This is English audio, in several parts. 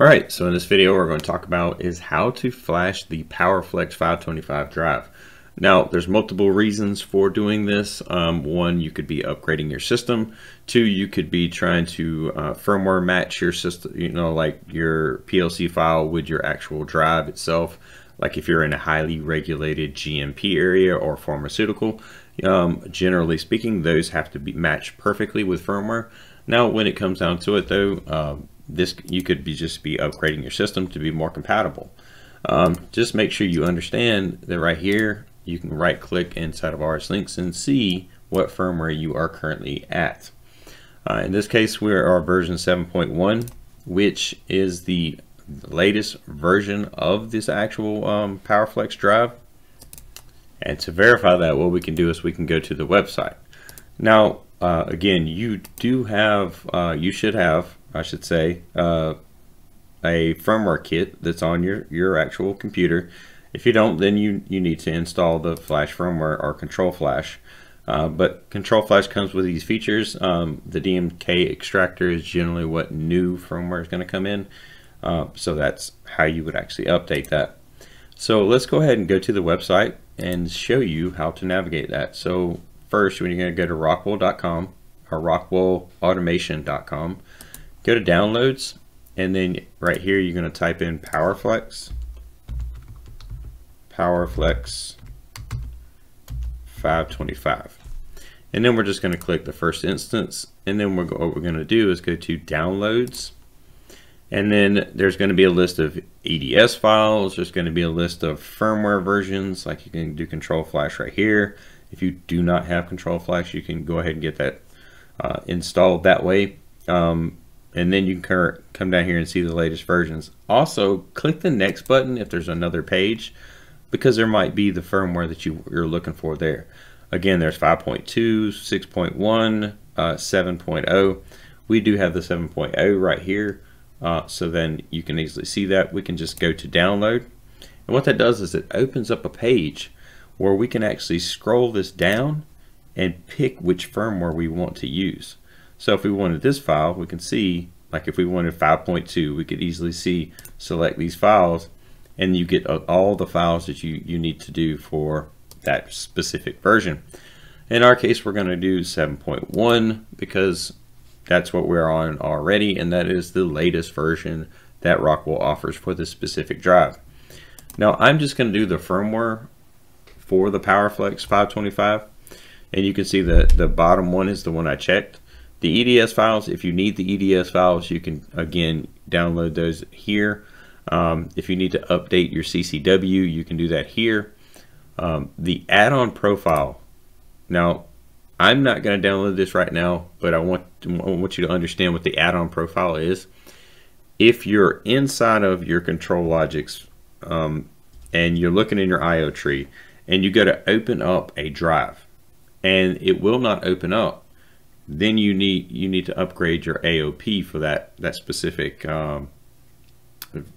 Alright, so in this video we're going to talk about is how to flash the PowerFlex 525 drive. Now there's multiple reasons for doing this. Um, one, you could be upgrading your system. Two, you could be trying to uh, firmware match your system, you know, like your PLC file with your actual drive itself. Like if you're in a highly regulated GMP area or pharmaceutical, um, generally speaking, those have to be matched perfectly with firmware. Now, when it comes down to it though, um, this you could be just be upgrading your system to be more compatible. Um, just make sure you understand that right here you can right click inside of RSLinx and see what firmware you are currently at. Uh, in this case we are version 7.1 which is the latest version of this actual um, PowerFlex drive and to verify that what we can do is we can go to the website. Now uh, again you do have uh, you should have I should say, uh, a firmware kit that's on your, your actual computer. If you don't, then you, you need to install the flash firmware or control flash. Uh, but control flash comes with these features. Um, the DMK extractor is generally what new firmware is going to come in. Uh, so that's how you would actually update that. So let's go ahead and go to the website and show you how to navigate that. So first, when you're going to go to rockwell.com or rockwellautomation.com, go to downloads and then right here you're going to type in PowerFlex. PowerFlex 525 and then we're just going to click the first instance and then we're, what we're going to do is go to downloads. And then there's going to be a list of EDS files there's going to be a list of firmware versions like you can do control flash right here. If you do not have control flash you can go ahead and get that uh, installed that way. Um, and then you can come down here and see the latest versions. Also, click the next button if there's another page because there might be the firmware that you, are looking for there. Again, there's 5.2, 6.1, uh, 7.0. We do have the 7.0 right here, uh, so then you can easily see that. We can just go to download. And what that does is it opens up a page where we can actually scroll this down and pick which firmware we want to use. So if we wanted this file, we can see, like if we wanted 5.2, we could easily see, select these files, and you get uh, all the files that you, you need to do for that specific version. In our case, we're going to do 7.1 because that's what we're on already, and that is the latest version that Rockwell offers for this specific drive. Now, I'm just going to do the firmware for the PowerFlex 525, and you can see that the bottom one is the one I checked. The EDS files, if you need the EDS files, you can, again, download those here. Um, if you need to update your CCW, you can do that here. Um, the add-on profile. Now, I'm not going to download this right now, but I want, I want you to understand what the add-on profile is. If you're inside of your ControlLogix um, and you're looking in your IO tree and you go to open up a drive and it will not open up then you need you need to upgrade your AOP for that that specific um,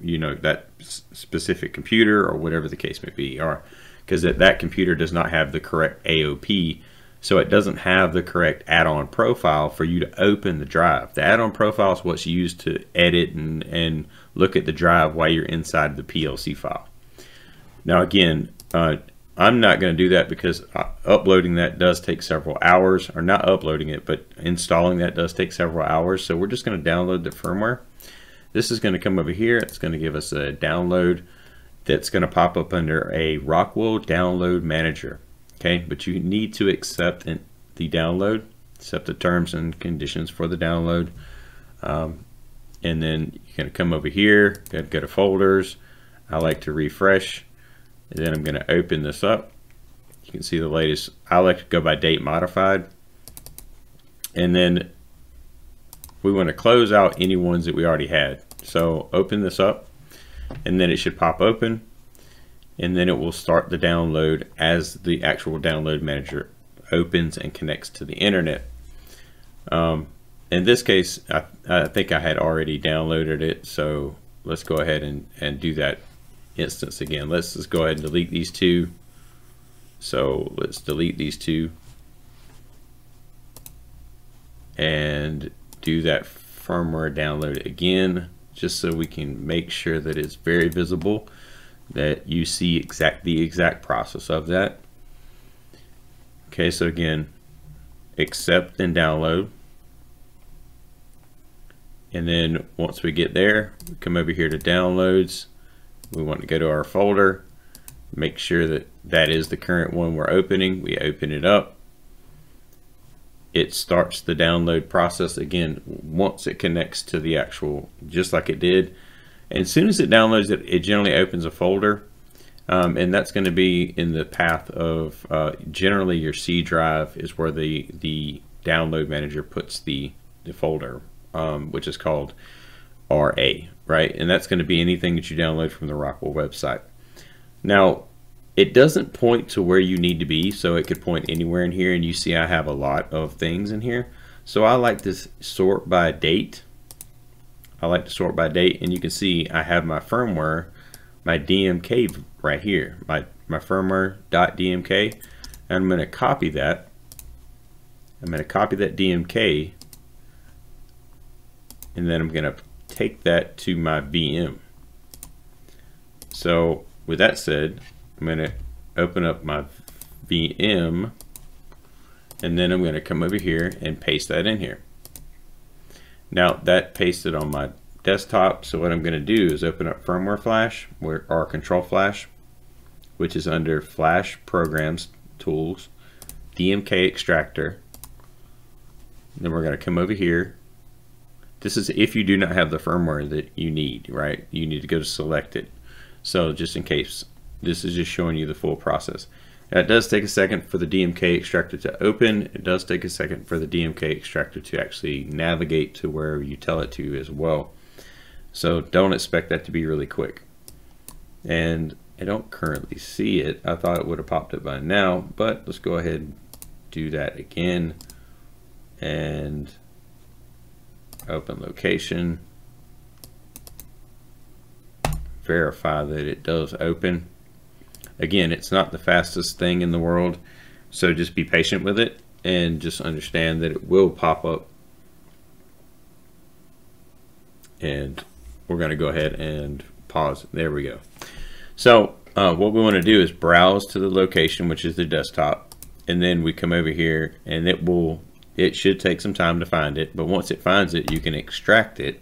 you know that specific computer or whatever the case may be or because that, that computer does not have the correct AOP so it doesn't have the correct add-on profile for you to open the drive. The add-on profile is what's used to edit and, and look at the drive while you're inside the PLC file. Now again, uh, I'm not going to do that because uh, uploading that does take several hours, or not uploading it, but installing that does take several hours. So we're just going to download the firmware. This is going to come over here. It's going to give us a download that's going to pop up under a Rockwell Download Manager. Okay, but you need to accept the download, accept the terms and conditions for the download. Um, and then you're going to come over here, go, go to folders. I like to refresh and then I'm going to open this up. You can see the latest. I like to go by date modified. And then we want to close out any ones that we already had. So open this up and then it should pop open and then it will start the download as the actual download manager opens and connects to the internet. Um, in this case, I, I think I had already downloaded it, so let's go ahead and, and do that instance again. Let's just go ahead and delete these two. So let's delete these two and do that firmware download again. just so we can make sure that it's very visible that you see exact the exact process of that. Okay, so again, accept and download. And then once we get there, we come over here to downloads. We want to go to our folder, make sure that that is the current one we're opening. We open it up. It starts the download process again once it connects to the actual, just like it did. And as soon as it downloads it, it generally opens a folder. Um, and that's going to be in the path of uh, generally your C drive is where the the download manager puts the the folder, um, which is called RA, right? And that's going to be anything that you download from the Rockwell website. Now, it doesn't point to where you need to be, so it could point anywhere in here. And you see, I have a lot of things in here, so I like to sort by date. I like to sort by date, and you can see I have my firmware, my DMK right here, my, my firmware.dmk. And I'm going to copy that. I'm going to copy that DMK and then I'm going to take that to my VM. So with that said, I'm going to open up my VM and then I'm going to come over here and paste that in here. Now that pasted on my desktop. So what I'm going to do is open up firmware flash or control flash which is under Flash Programs Tools, DMK Extractor. Then we're going to come over here. This is if you do not have the firmware that you need, right? You need to go to select it. So just in case, this is just showing you the full process. Now, it does take a second for the DMK extractor to open. It does take a second for the DMK extractor to actually navigate to where you tell it to as well. So don't expect that to be really quick. And I don't currently see it. I thought it would have popped up by now, but let's go ahead and do that again. And open location. Verify that it does open. Again, it's not the fastest thing in the world, so just be patient with it and just understand that it will pop up. And we're going to go ahead and pause. There we go. So uh, what we want to do is browse to the location, which is the desktop, and then we come over here and it will, it should take some time to find it, but once it finds it, you can extract it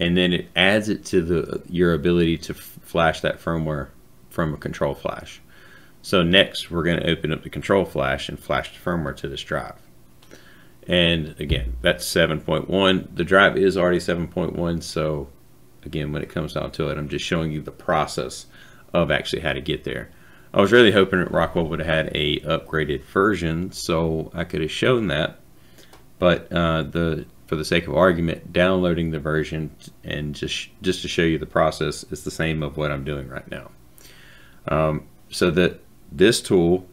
and then it adds it to the your ability to flash that firmware from a control flash. So next we're going to open up the control flash and flash the firmware to this drive. And again, that's 7.1. The drive is already 7.1, so again, when it comes down to it, I'm just showing you the process of actually how to get there. I was really hoping that Rockwell would have had a upgraded version so I could have shown that but uh, the for the sake of argument downloading the version and just just to show you the process is the same of what I'm doing right now. Um, so that this tool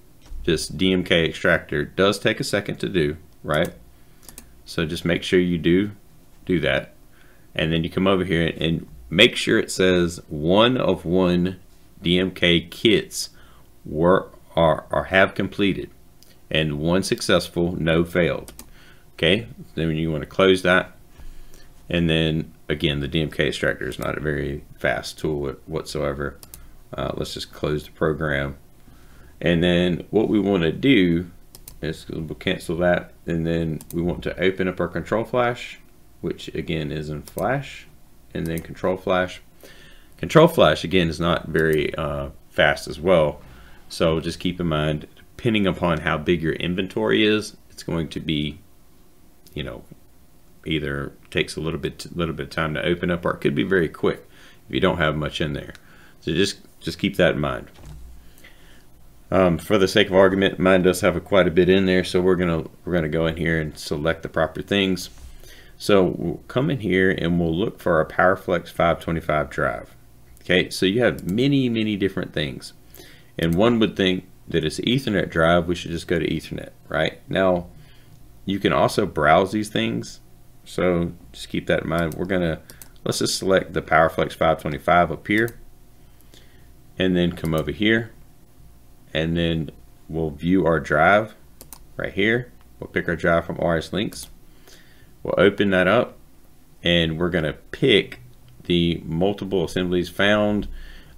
this DMK extractor does take a second to do right? So just make sure you do do that. And then you come over here and make sure it says one of one DMK kits were are, are have completed. And one successful, no failed. Okay, then you want to close that. And then again, the DMK extractor is not a very fast tool whatsoever. Uh, let's just close the program. And then what we want to do is we'll cancel that. And then we want to open up our control flash, which again is in flash and then control flash. Control flash again is not very uh, fast as well. So just keep in mind, depending upon how big your inventory is, it's going to be, you know, either takes a little bit, a little bit of time to open up, or it could be very quick if you don't have much in there. So just just keep that in mind. Um, for the sake of argument, mine does have a, quite a bit in there, so we're gonna we're gonna go in here and select the proper things. So we'll come in here and we'll look for our PowerFlex 525 drive. Okay, so you have many, many different things. And one would think that it's Ethernet drive, we should just go to Ethernet, right? Now, you can also browse these things. So just keep that in mind. We're gonna, let's just select the PowerFlex 525 up here and then come over here and then we'll view our drive right here. We'll pick our drive from RSLinx. We'll open that up and we're gonna pick the multiple assemblies found.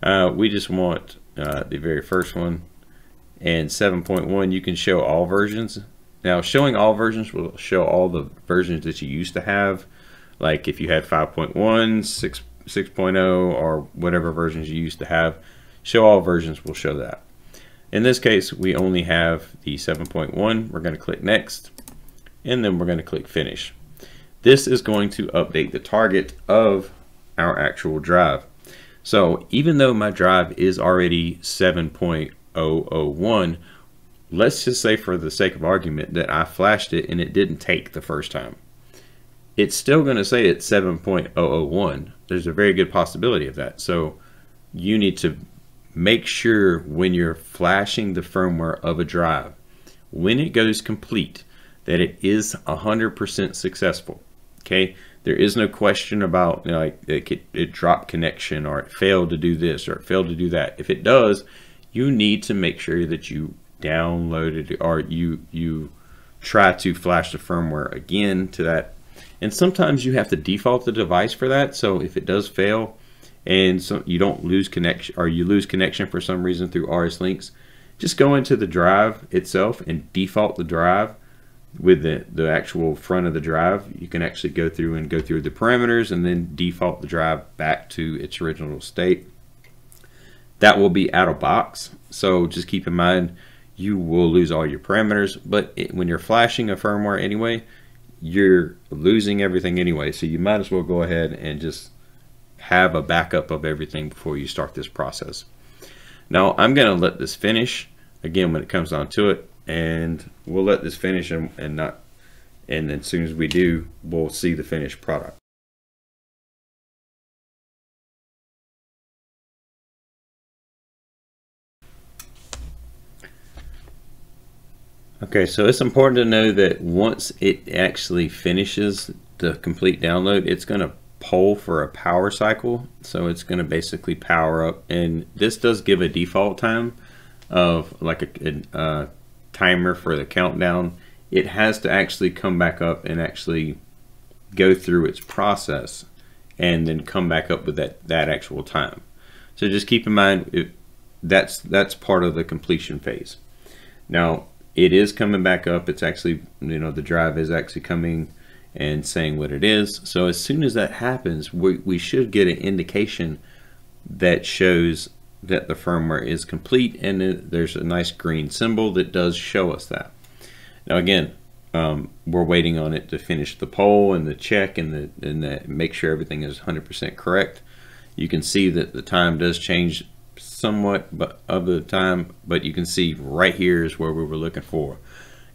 Uh, we just want uh, the very first one. And 7.1, you can show all versions. Now, showing all versions will show all the versions that you used to have. Like if you had 5.1, 6, 6.0, or whatever versions you used to have, show all versions will show that. In this case, we only have the 7.1. We're going to click next, and then we're going to click finish. This is going to update the target of our actual drive. So even though my drive is already 7.001, let's just say for the sake of argument that I flashed it and it didn't take the first time. It's still going to say it's 7.001. There's a very good possibility of that. So you need to make sure when you're flashing the firmware of a drive, when it goes complete, that it is 100% successful. Okay, there is no question about you know, like it, it dropped connection or it failed to do this or it failed to do that. If it does, you need to make sure that you downloaded or you you try to flash the firmware again to that. And sometimes you have to default the device for that. So if it does fail and so you don't lose connection or you lose connection for some reason through RSLinx, just go into the drive itself and default the drive with the, the actual front of the drive, you can actually go through and go through the parameters and then default the drive back to its original state. That will be out of box. So just keep in mind, you will lose all your parameters, but it, when you're flashing a firmware anyway, you're losing everything anyway. So you might as well go ahead and just have a backup of everything before you start this process. Now I'm going to let this finish again when it comes down to it and we'll let this finish and, and not and as soon as we do we'll see the finished product okay so it's important to know that once it actually finishes the complete download it's going to poll for a power cycle so it's going to basically power up and this does give a default time of like a, a, a timer for the countdown, it has to actually come back up and actually go through its process and then come back up with that, that actual time. So just keep in mind that's that's part of the completion phase. Now it is coming back up. It's actually you know the drive is actually coming and saying what it is. So as soon as that happens, we, we should get an indication that shows that the firmware is complete and it, there's a nice green symbol that does show us that. Now again, um, we're waiting on it to finish the poll and the check and the and the, make sure everything is 100% correct. You can see that the time does change somewhat of the time, but you can see right here is where we were looking for.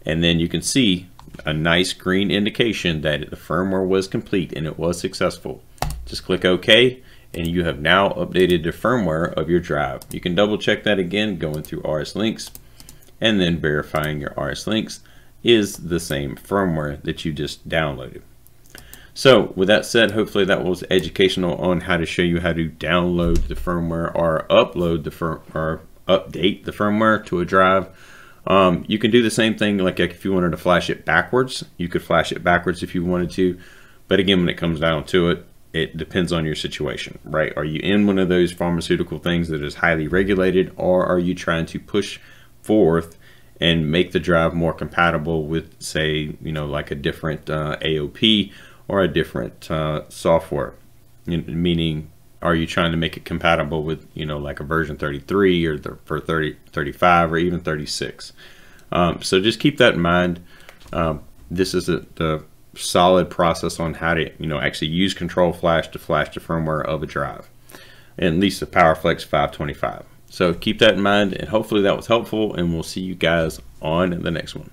And then you can see a nice green indication that the firmware was complete and it was successful. Just click OK and you have now updated the firmware of your drive. You can double check that again going through RSLinx and then verifying your RSLinx is the same firmware that you just downloaded. So with that said, hopefully that was educational on how to show you how to download the firmware or upload the firm or update the firmware to a drive. Um, you can do the same thing like if you wanted to flash it backwards, you could flash it backwards if you wanted to. But again, when it comes down to it, it depends on your situation, right? Are you in one of those pharmaceutical things that is highly regulated, or are you trying to push forth and make the drive more compatible with, say, you know, like a different uh, AOP or a different uh, software? Meaning, are you trying to make it compatible with, you know, like a version 33 or the, for 30, 35 or even 36? Um, so just keep that in mind. Um, this is a, the solid process on how to you know actually use control flash to flash the firmware of a drive at least the PowerFlex 525 so keep that in mind and hopefully that was helpful and we'll see you guys on the next one